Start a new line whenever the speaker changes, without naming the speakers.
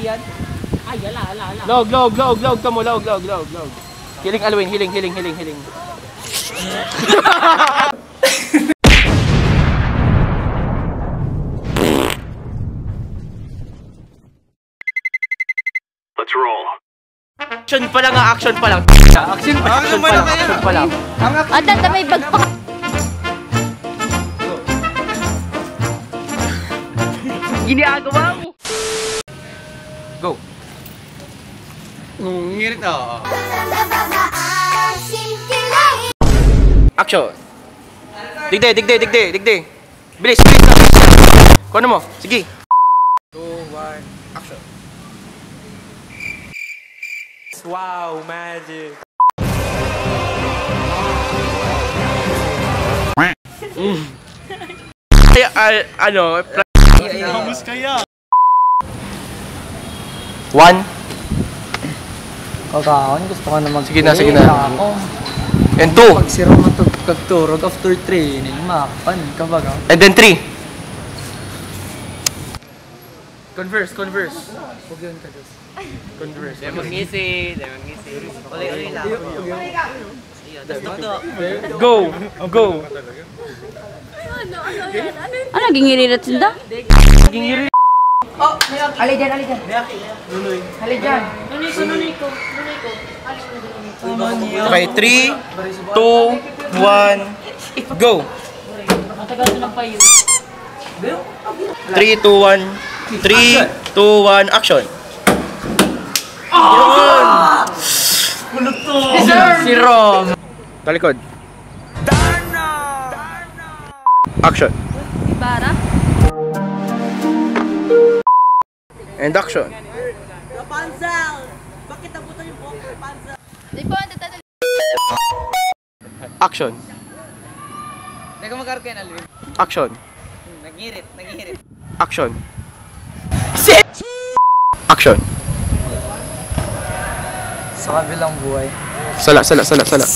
yan. Ay, ala, ala, ala.
Log, log, log, log. Kamo, log, log, log, log. Hiling Alwin, hiling, hiling, hiling, hiling.
Let's roll.
Action pa lang, ah, action pa lang. Action pa, action pa lang, action pa lang.
Ata, ta may bagpak. Ginagawa.
Go.
Ngungirit ah.
Action. Digde, digde, digde, digde. Bilis, bilis na, bilis na. Kuha mo, sige.
2, 1, action.
Wow, magic.
Ay, ay, ano,
Hamus kaya.
One.
Kakaon, gusto ko na mag
Sige na, sige na.
Ako.
And two.
Pag si Roma kagturog after training, mapan ka ba ka?
And then three. Converse, converse.
Huwag yun ka Diyos.
Converse.
Mag-ngisi, mag-ngisi. Uli-uli lang.
Go, go.
Ano, gingirirat sinda?
Gingiri.
Ali dyan, ali dyan. Ali dyan.
Okay, three, two, one, go. Three, two, one. Three, two, one, action.
Si Rom.
Talikod. Action.
Ibarra?
And action.
Di po, ang tatanong.
Action.
Hindi ko magkaroon Alvin.
Action.
Nagirit, nagirit.
Action. Action.
Sa kabilang buhay.
Sala, sala, sala, sala.